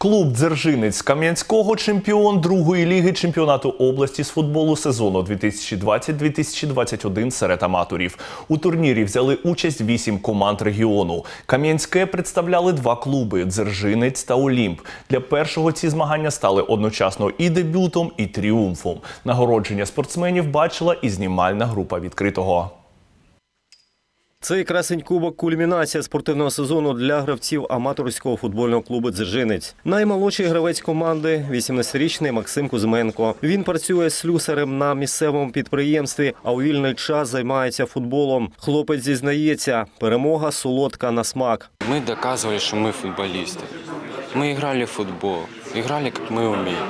Клуб Дзержинець Кам'янського чемпіон другої ліги чемпіонату області з футболу сезону 2020-2021 серед аматорів. У турнірі взяли участь вісім команд регіону. Кам'янське представляли два клуби Дзержинець та Олімп. Для першого ці змагання стали одночасно і дебютом, і тріумфом. Нагородження спортсменів бачила і знімальна група відкритого. Цей красень кубок кульмінація спортивного сезону для гравців аматорського футбольного клубу Дзержинець. Наймолодший гравець команди – 18-річний Максим Кузьменко. Він працює слюсарем на місцевому підприємстві, а у вільний час займається футболом. Хлопець зізнається, перемога солодка на смак. Мы доказывали, что мы футболисты. Мы играли в футбол, играли как мы умеем.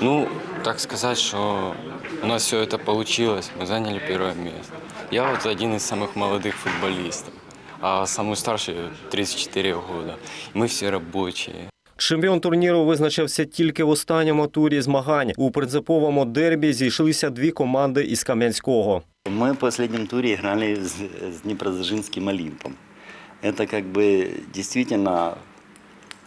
Ну, так сказать, что у нас все это получилось, мы заняли первое место. Я вот один из самых молодых футболистов, а самый старший 34 года. Мы все рабочие. Чемпіон турніру визначився тільки в останньому турі змагань. У принциповому дербі зійшлися дві команди із Кам'янського. Мы в последнем туре играли с, с Днепродзержинским Олимпом. Это как бы действительно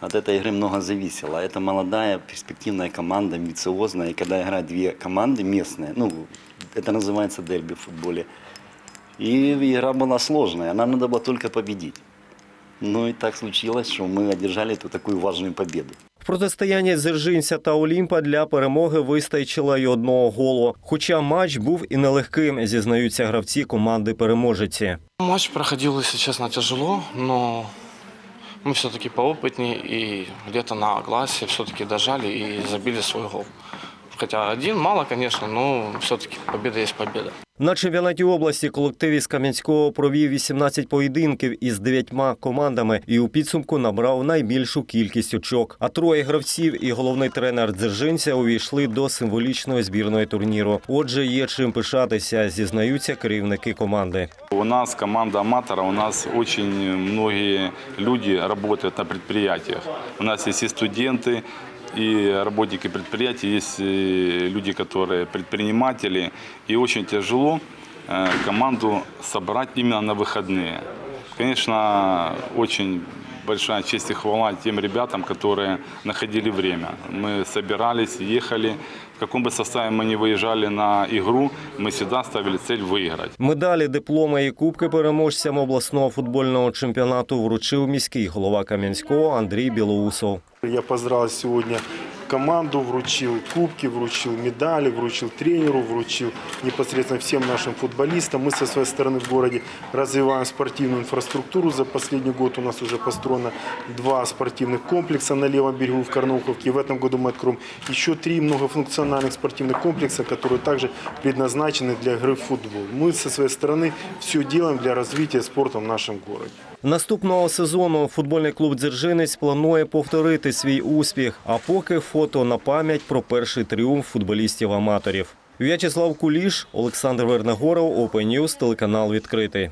от этой игры много зависело. Это молодая перспективная команда, амбициозная. И когда играют две команды местные, ну, это называется дерби в футболе. И игра была сложная, нам надо было только победить. Ну и так случилось, что мы одержали эту такую важную победу. В протистоянні Дзержинця та Олімпа для перемоги вистачило й одного голу. Хоча матч був і нелегким, зізнаються гравці команди переможеці. Матч проходил, если честно, тяжело, но мы все-таки поопытнее и где-то на глазе все-таки дожали и забили свой гол. Хотя один мало, конечно, но все-таки победа есть победа. На чемпіонаті області колектив із Кам'янського провів 18 поєдинків із дев'ятьма командами і у підсумку набрав найбільшу кількість очок. А троє гравців і головний тренер Дзержинця увійшли до символічної збірної турніру. Отже, є чим пишатися, зізнаються керівники команди. У нас команда аматора, у нас очень многие люди работают на предприятиях. У нас есть и студенты, и работники предприятий, есть люди, которые предприниматели. И очень тяжело э, команду собрать именно на выходные. Конечно, очень большая честь и хвала тем ребятам, которые находили время. Мы собирались, ехали. В каком бы составе мы ни выезжали на игру, мы всегда ставили цель выиграть. Медалі, дипломи і кубки переможцям обласного футбольного чемпіонату вручив міський голова Кам'янського Андрій Білоусов. Я поздравил сегодня команду, вручил кубки, вручил медали, вручил тренеру, вручил непосредственно всем нашим футболистам. Мы со своей стороны в городе развиваем спортивную инфраструктуру. За последний год у нас уже построено два спортивных комплекса на левом берегу в Карнауховке. В этом году мы откроем еще три многофункциональных спортивных комплекса, которые также предназначены для игры в футбол. Мы со своей стороны все делаем для развития спорта в нашем городе. Наступного сезону футбольний клуб Дзержинець планує повторити свій успіх. А поки фото на пам'ять про перший тріумф футболістів-аматорів. В'ячеслав Куліш, Олександр Вернагоров, News, телеканал відкритий.